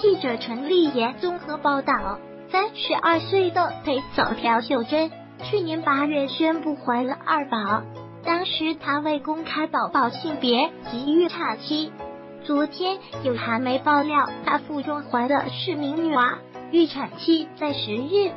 记者陈立言综合报道，三十二岁的陪走朴秀珍，去年八月宣布怀了二宝，当时她未公开宝宝性别及预产期。昨天有韩媒爆料，她腹中怀的是名女娃，预产期在十日。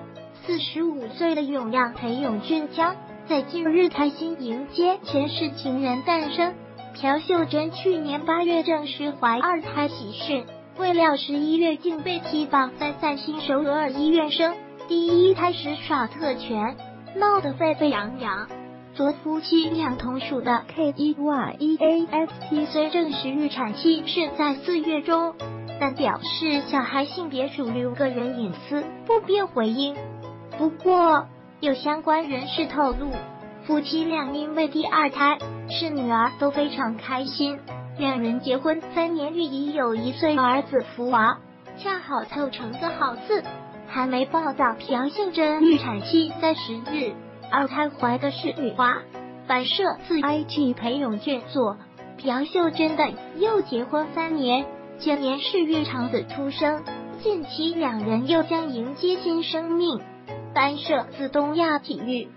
四十五岁的永亮裴永俊将在近日开心迎接前世情人诞生。朴秀珍去年八月正式怀二胎喜讯，未料十一月竟被提报在在新首尔医院生第一胎时耍特权，闹得沸沸扬扬。昨夫妻俩同属的 K E Y E A S T 虽证实预产期是在四月中，但表示小孩性别属于个人隐私，不便回应。不过，有相关人士透露，夫妻俩因为第二胎是女儿都非常开心。两人结婚三年，育已有一岁儿子福娃，恰好凑成个好字。还没报道朴秀珍预产期在十日，二胎怀的是女娃。反射自 IT 裴永俊作，朴秀珍的又结婚三年，今年是月长子出生，近期两人又将迎接新生命。单摄自东亚体育。